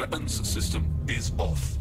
Weapons system is off.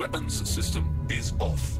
Weapons system is off.